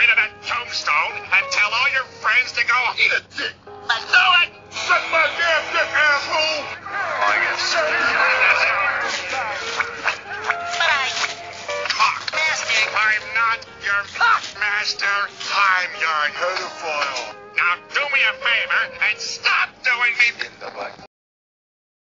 Read that tombstone and tell all your friends to go eat a dick. Let's do it! Suck my damn dick, asshole! Oh, you son But I... Cock. Master. I'm not your Cock. master. I'm your pedophile. Now do me a favor and.